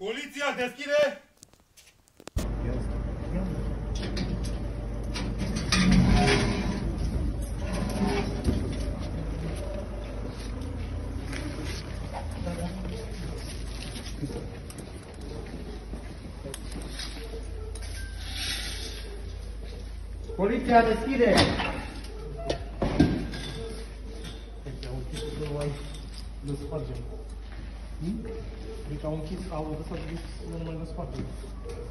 Poliția, deschide! Poliția deschide! Le spargem. Então, que, a luta só existe uma das quadrilhas.